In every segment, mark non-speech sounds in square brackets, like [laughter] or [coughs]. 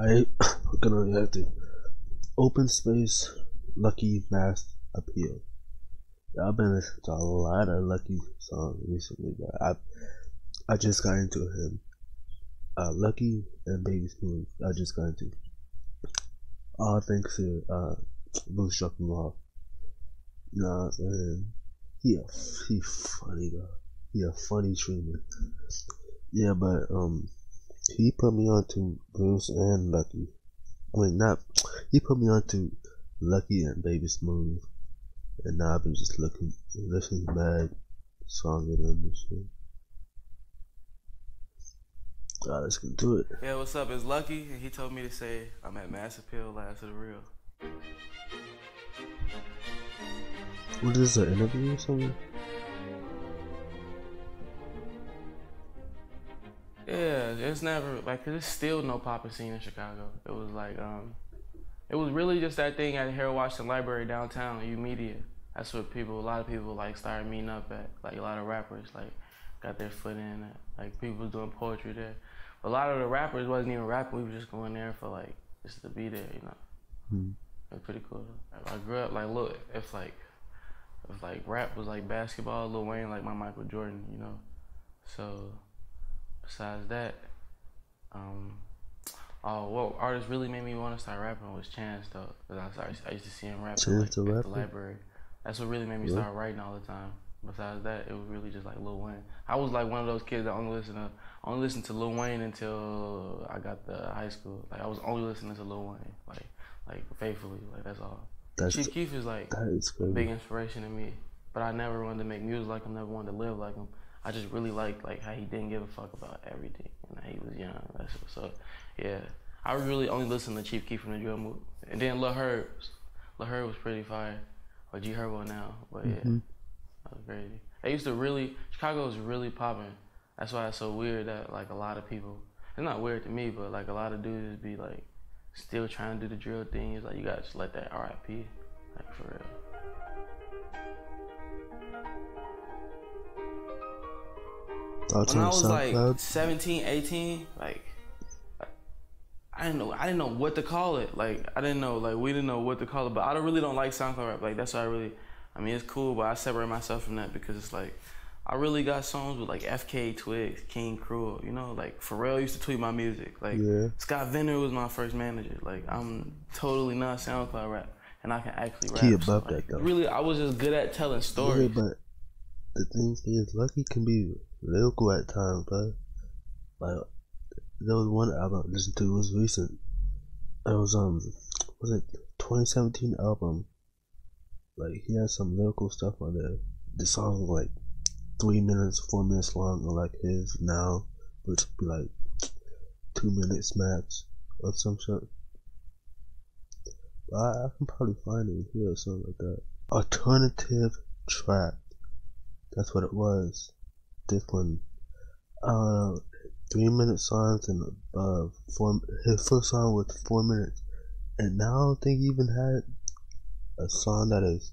I [coughs] gonna react to open space, Lucki mass appeal. I've been listening to a lot of Lucki songs recently, but I I just got into him. Uh, Lucki and Baby Smoove. I just got into. All thanks to uh, Blue struck him off. You know what I'm saying? He a he funny bro. He a funny streamer. Yeah, but um, he put me on to Bruce and Lucki. I mean, not. He put me on to Lucki and Baby Smoove, and now I've been just looking, listening mad songs of them and shit. Alright, let's get to it. Yeah, what's up? It's Lucki, and he told me to say I'm at Mass Appeal, last of the real. What is this, an interview or something? Yeah, it's never like there's still no poppin' scene in Chicago. It was like um, it was really just that thing at Harold Washington Library downtown, YOUmedia. That's what people, a lot of people like started meeting up at. Like a lot of rappers like got their foot in. It. Like people was doing poetry there. A lot of the rappers wasn't even rapping. We were just going there for like just to be there, you know. Hmm. It was pretty cool. I grew up like look, if like if like rap was like basketball, Lil Wayne like my Michael Jordan, you know. So besides that, um, oh, what artist really made me want to start rapping was Chance though, because I, I used to see him rap Chance like, the at the library. That's what really made me Yeah. start writing all the time. Besides that, it was really just like Lil Wayne. I was like one of those kids that only listen to only listened to Lil Wayne until I got to high school. Like I was only listening to Lil Wayne, like like faithfully, like that's all. That's Chief Keef is like that is a big inspiration to me. But I never wanted to make music like him, never wanted to live like him. I just really liked like how he didn't give a fuck about everything and how he was young. That's so yeah. I really only listened to Chief Keef from the drill move. And then Lil Herbs. Lil Herb was pretty fire. Or G Herbo now. But yeah. Mhm. That was crazy. They used to really Chicago was really popping. That's why it's so weird that like a lot of people it's not weird to me, but like a lot of dudes be like still trying to do the drill thing. It's like you gotta just let that RIP. Like for real. Thoughts when I was like SoundCloud? 17, 18, like I didn't know I didn't know what to call it. Like I didn't know like we didn't know what to call it. But I don't really don't like SoundCloud rap. Like that's why I really I mean it's cool, but I separate myself from that because it's like I really got songs with like FKA twigs, King Krule, you know, like Pharrell used to tweet my music. Like Yeah. Scott Venner was my first manager. Like I'm totally not SoundCloud rap. And I can actually rap. He So, above like, that, though. Really I was just good at telling stories. Yeah, but the thing is, Lucki can be lyrical at times, but like there was one album I listened to. It was recent. It was um, was it 2017 album? Like he had some lyrical stuff on there. The song was like three minutes, four minutes long, or like his now, which would be like two minutes max or some shit. I, I can probably find it here or something like that. Alternative Trap. That's what it was. This one, uh, three minute songs and above. Four, his first song was four minutes, and now I don't think he even had a song that is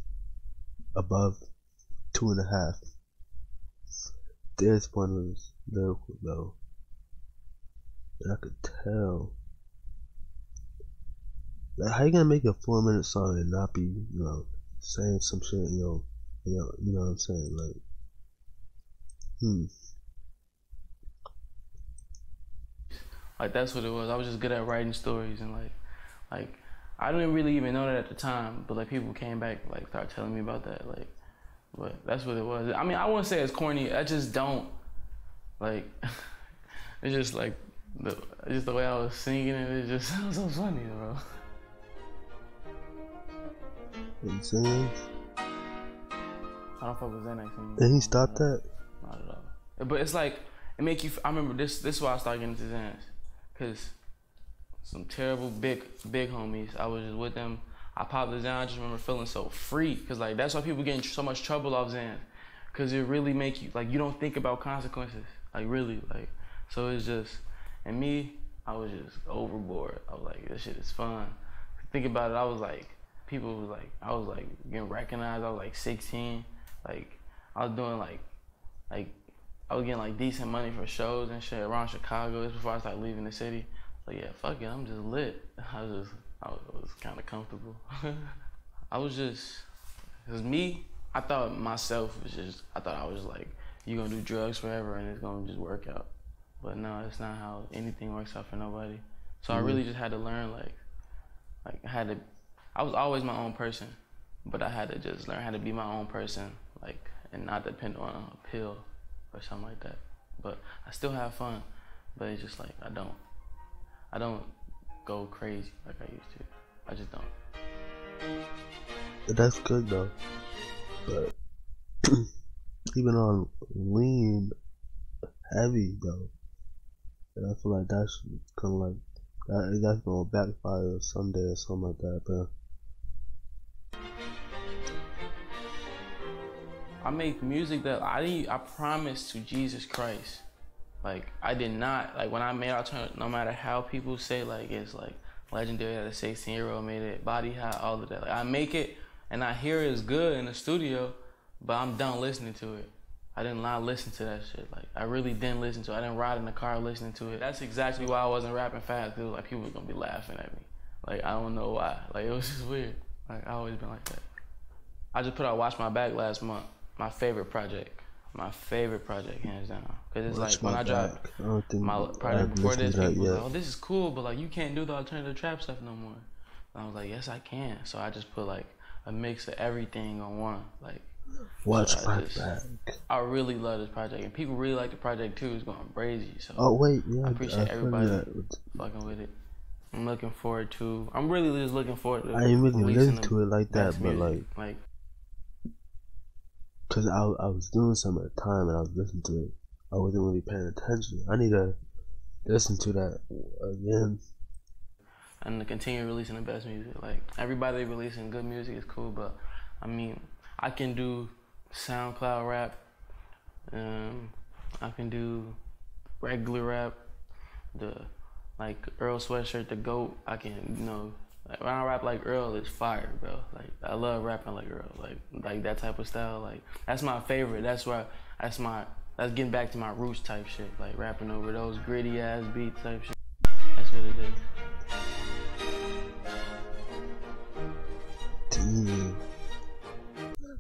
above two and a half. This one was lyrical though, and I could tell. Like, how you gonna make a four minute song and not be, you know, saying some shit, you know, you know, you know what I'm saying? Like, hmm. Like that's what it was. I was just good at writing stories and like, like I didn't really even know that at the time, but like people came back like started telling me about that. Like, but that's what it was. I mean, I wouldn't say it's corny. I just don't like. [laughs] it's just like the just the way I was singing it. It just [laughs] sounds so funny, bro. You know I'm saying? I don't fuck with Xanax. And he stopped that? Not at all. But it's like it make you. I remember this. This is why I started getting into Xanax, cause some terrible big big homies. I was just with them. I popped the Xanax. I just remember feeling so free, cause like that's why people get in so much trouble off Xanax, cause it really make you like you don't think about consequences. Like really, like so it's just. And me, I was just overboard. I was like, this shit is fun. Think about it. I was like, people was like, I was like getting recognized. I was like 16. Like I was doing like like I was getting like decent money for shows and shit around Chicago. This before I started leaving the city. like, yeah, fuck it, I'm just lit. [laughs] I was just, I was, was kind of comfortable. [laughs] I was just, cause me, I thought myself was just, I thought I was like, you gonna do drugs forever and it's gonna just work out. But no, it's not how anything works out for nobody. So mm-hmm. I really just had to learn, like, like I had to, I was always my own person, but I had to just learn how to be my own person, like, and not depend on a pill or something like that. But I still have fun, but it's just like I don't, I don't go crazy like I used to. I just don't. That's good though, but [clears throat] even on lean, heavy though, and I feel like that's kind of like that. That's gonna backfire someday or something like that, but. I make music that I I promise to Jesus Christ. Like I did not like when I made alternative. No matter how people say like it's like legendary that a 16 year old made it, body high, all of that. Like I make it and I hear it's good in the studio, but I'm done listening to it. I didn't not listen to that shit. Like I really didn't listen to it. I didn't ride in the car listening to it. That's exactly why I wasn't rapping fast. Like people were gonna be laughing at me. Like I don't know why. Like it was just weird. Like I always been like that. I just put out Watch My Back last month my favorite project. My favorite project, hands down. Cause it's like when I dropped my project before this, people was like, "Oh, this is cool," but like you can't do the alternative trap stuff no more. And I was like, "Yes, I can." So I just put like a mix of everything on one. Like, watch so my just. I really love this project, and people really like the project too. It's going crazy. So oh wait, yeah, I appreciate I everybody fucking with it. I'm looking forward to. I'm really just looking forward to. I ain't really listen to it like that, but like, like Cause I, I was doing some at the time and I was listening to it. I wasn't really paying attention. I need to listen to that again. And to continue releasing the best music. Like everybody releasing good music is cool, but I mean, I can do SoundCloud rap. Um, I can do regular rap. The like Earl Sweatshirt, the goat. I can you know like when I rap like Earl, it's fire, bro. Like I love rapping like Earl, like like that type of style. Like that's my favorite. That's why that's my that's getting back to my roots type shit. Like rapping over those gritty ass beats type shit. That's what it is. Damn.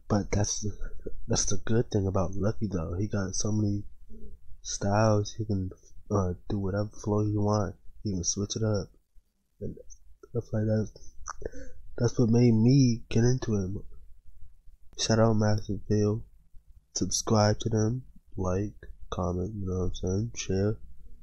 But that's the, that's the good thing about Lucki though. He got so many styles. He can uh, do whatever flow he want. He can switch it up. And stuff like that. That's what made me get into it. Shout out Mass Appeal. Subscribe to them, like, comment, you know what I'm saying, share.